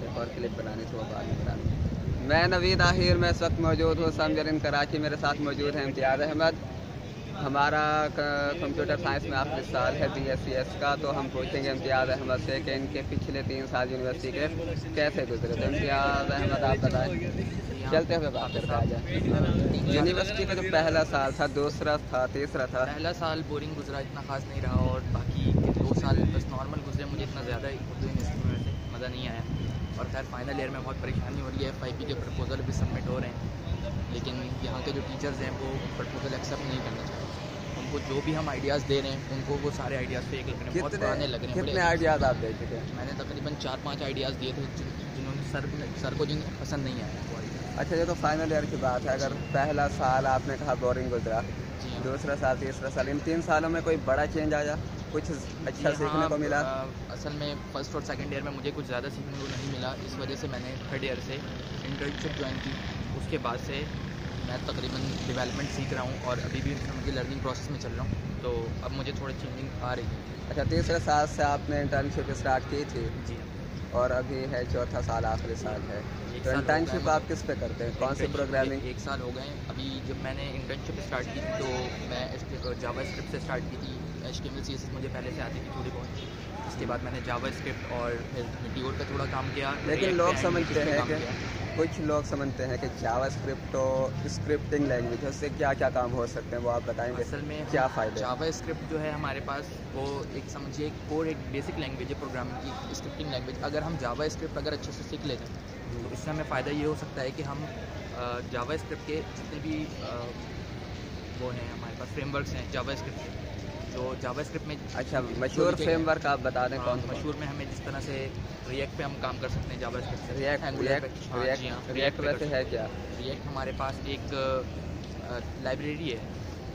ایک اور کلپ بنانی تھی وہ بعد میں نوید آخر میں اس وقت موجود ہوں سمجرین کراچی میرے ساتھ موجود ہیں امتیاز احمد۔ ہمارا کمپیوٹر سائنس میں آخری سال ہے بی ایس سی ایس کا، تو ہم پوچھیں گے امتیاز احمد سے کہ ان کے پچھلے تین سال یونیورسٹی کے کیسے گزرے تو امتیاز احمد، آپ بتائیں۔ چلتے ہوئے بات کرتے آ جائیں۔ یونیورسٹی کا جو پہلا سال تھا، دوسرا تھا، تیسرا تھا؟ پہلا سال بورنگ گزرا اتنا خاص نہیں رہا اور باقی دو سال بس نارمل گزرے، مجھے اتنا زیادہ اردو یونیورسٹی میں سے مزہ نہیں آیا۔ اور خیر فائنل ایئر میں بہت پریشانی ہو رہی ہے۔ ایف آئی پی کے پرپوزل بھی سبمٹ ہو رہے ہیں، لیکن یہاں کے جو ٹیچرز ہیں، وہ پرپوزل ایکسیپٹ نہیں کرنا چاہتے۔ کو جو بھی ہم آئیڈیاز دے رہے ہیں ان کو وہ سارے آئیڈیاز فیک لگ رہے ہیں بہت پرانے لگ رہے ہیں کتنے آئیڈیاز آپ دے چکے ہیں؟ میں نے تقریباً چار پانچ آئیڈیاز دیے تھے جن- جنہوں نے سر سر کو جن پسند نہیں آیا۔ اچھا یہ تو فائنل ایئر کی بات ہے۔ اگر پہلا سال آپ نے کہا بورنگ گزرا جی ہاں۔ دوسرا سال تیسرا سال ان تین سالوں میں کوئی بڑا چینج آیا؟ کچھ اچھا جی سیکھنے ہاں، کو ملا؟ اصل میں فرسٹ اور سیکنڈ ایئر میں مجھے کچھ زیادہ سیکھنے کو نہیں ملا۔ اس وجہ سے میں نے تھرڈ ایئر سے انٹرنشپ جوائن کی۔ اس کے بعد سے میں تقریباً ڈیولپمنٹ سیکھ رہا ہوں اور ابھی بھی مجھے لرننگ پروسیس میں چل رہا ہوں۔ تو اب مجھے تھوڑا چینجنگ آ رہی ہے۔ اچھا تیسرے سال سے آپ نے انٹرنشپ اسٹارٹ کی تھی؟ جی۔ اور ابھی ہے چوتھا سال آخری سال ہے۔ تو انٹرنشپ آپ کس پہ کرتے ہیں؟ کون Internship پروگرامنگ ایک سال ہو گئے۔ ہیں ابھی جب میں نے انٹرنشپ اسٹارٹ کی تو میں جاوا اسکرپٹ سے اسٹارٹ کی تھی۔ H T M L C S S پہلے سے آتی تھی تھوڑی بہت۔ اس کے بعد میں نے جاوا اسکرپٹ اور پھر میٹیور پہ تھوڑا کام کیا۔ لیکن لوگ سمجھتے ہیں کہ۔ کچھ لوگ سمجھتے ہیں کہ جاوا اسکرپٹ اسکرپٹنگ لینگویج اس سے کیا کیا کام ہو سکتے ہیں؟ وہ آپ بتائیں گے اصل میں کیا فائدے جاوا اسکرپٹ جو ہے ہمارے پاس وہ ایک سمجھیے کور ایک بیسک لینگویج ہے پروگرامنگ کی اسکرپٹنگ لینگویج اگر ہم جاوا اسکرپٹ اگر اچھے سے سیکھ لیتے ہیں تو اس سے ہمیں فائدہ یہ ہو سکتا ہے کہ ہم جاوا اسکرپٹ کے جتنے بھی وہ ہیں ہمارے پاس فریم ورکس ہیں جاوا اسکرپٹ کے۔ جو جاوا اسکرپٹ میں اچھا مشہور فریم ورک آپ بتا دیں ہیں، کون ہاں، مشہور میں ہمیں جس طرح سے ریئیکٹ پہ ہم کام کر سکتے ہیں جاوا اسکرپٹ سے ریئیکٹ ریئیکٹ ہاں، جی ہاں، ریئیکٹ ویسے ہے کیا؟ ریئیکٹ ہمارے پاس ایک لائبریری ہے۔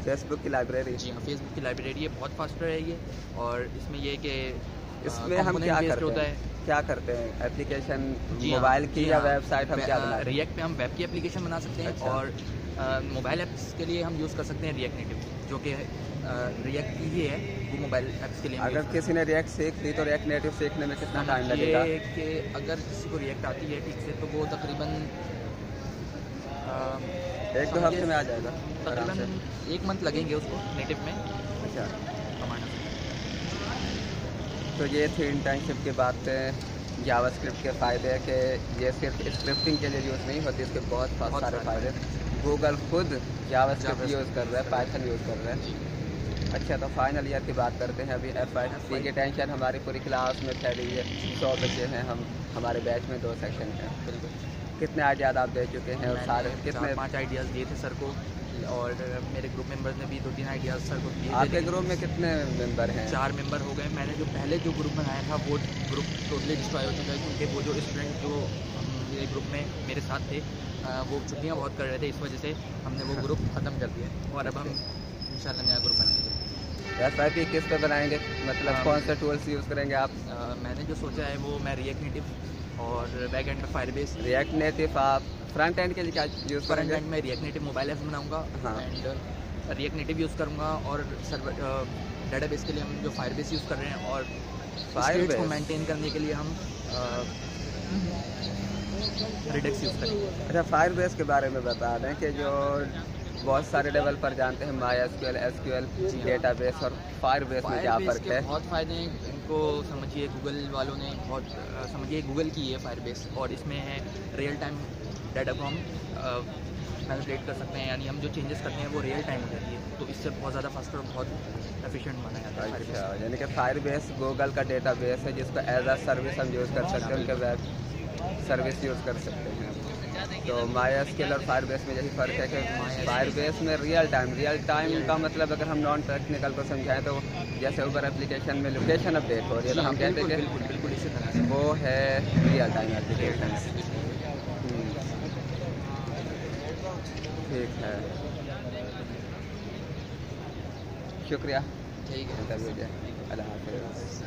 فیس بک کی لائبریری جی ہاں فیس بک کی لائبریری ہے بہت فاسٹر ہے یہ اور اس میں یہ کہ اس میں ہم کیا کرتے ہیں؟ کیا کرتے ہیں؟ اپلیکیشن جی ہاں، موبائل کی جی یا ہاں۔ ویب سائٹ ہم کیا ریئیکٹ پہ ہم ویب کی اپلیکیشن بنا سکتے ہیں اچھا۔ اور موبائل ایپس کے لیے ہم یوز کر سکتے ہیں ریئیکٹ نیٹو جو کہ ریئیکٹ کی ہی ہے۔ وہ موبائل ایپس کے لیے اگر کسی نے ریئیکٹ سیکھ لی تو ریئیکٹ نیٹو سیکھنے میں کتنا ٹائم۔ لگے گا؟ کہ اگر کسی کو ریئیکٹ آتی ہے ٹھیک سے تو وہ تقریباً ایک دو ہفتے میں آ جائے گا تقریباً ایک منتھ لگیں گے اس کو نیٹو میں۔ اچھا۔ کمانا تو یہ تھی انٹرنشپ کی باتیں جاوا اسکرپٹ کے فائدے کہ یہ صرف اسکرپٹنگ کے لیے یوز نہیں ہوتی اس کے بہت بہت سارے فائدے گوگل خود جاوا اسکرپٹ یوز کر رہا ہے پائتھن یوز کر رہا ہے۔ اچھا تو فائنل ایئر کی بات کرتے ہیں۔ ابھی ایف آئی سی کی ٹینشن ہماری پوری کلاس میں پھیلی ہے۔ سو بچے ہیں ہم ہمارے بیچ میں دو سیکشن ہیں۔ بالکل۔ کتنے آئیڈیاد آپ دے چکے ہیں اور سارے نے کتنے پانچ آئیڈیاز دیے تھے سر کو اور میرے گروپ ممبرز نے بھی دو تین آئیڈیاز سر کو دیے آپ کے گروپ میں کتنے ممبر ہیں؟ چار ممبر ہو گئے۔ میں نے جو پہلے جو گروپ بنایا تھا وہ گروپ ٹوٹلی ڈسٹرائے ہو چکا ہے کیونکہ وہ جو اسٹوڈنٹ جو میرے گروپ میں میرے ساتھ تھے وہ چھٹیاں بہت کر رہے تھے اس وجہ سے ہم نے وہ گروپ ختم کر دیا اور اب ہم ان شاء اللہ نیا گروپ بنائیں ایف آئی پی کس پہ بنائیں گے مطلب ہاں۔ کون سے ٹولس یوز کریں گے آپ میں نے جو سوچا ہے وہ میں ریئیکٹ نیٹو اور بیک اینڈ میں فائر بیس ریئیکٹ نیٹو آپ فرنٹ اینڈ کے لیے کیا یوز کریں گے میں ریئیکٹ نیٹو موبائل ایپس بناؤں گا۔ اینڈ ریئیکٹ نیٹو یوز کروں گا اور سرور ڈیٹا بیس کے لیے ہم جو فائر بیس یوز کر رہے ہیں اور؟ اسٹیٹس کو مینٹین کرنے کے لیے ہم ریڈکس یوز کریں گے اچھا فائر بیس کے بارے میں بتا دیں کہ جو بہت سارے ڈیولپر جانتے ہیں My S Q L S Q L database اور فائر بیس میں کیا فرق ہے۔ بہت فائدے ہیں۔ ان کو سمجھیے گوگل والوں نے بہت سمجھیے گوگل کی ہے فائر بیس اور اس میں ہے ریئل ٹائم ڈیٹا کو ہم مینوپلیٹ کر سکتے ہیں۔ یعنی ہم جو چینجز کرتے ہیں وہ ریئل ٹائم ہو جاتی ہے۔ تو اس سے بہت زیادہ فاسٹ اور بہت ایفیشینٹ مانا جاتا ہے اچھا۔ یعنی کہ فائر بیس گوگل کا ڈیٹا بیس ہے جس کو ایز اے سروس ہم یوز کر سکتے ہیں ان کے ویب سروس یوز کر سکتے ہیں۔ تو مائی ایس کیل اور فائر بیس میں یہی فرق ہے کہ فائر بیس میں ریئل ٹائم ریئل ٹائم کا مطلب اگر ہم نان ٹیکنیکل کو سمجھائیں تو جیسے اوبر اپلیکیشن میں لوکیشن اپڈیٹ ہو رہی ہے تو ہم کہتے ہیں بالکل بالکل اسی طرح سے۔ کہ وہ ہے ریئل ٹائم اپلیکیشن ٹھیک ہے۔ شکریہ۔ ٹھیک ہے۔ اللہ حافظ۔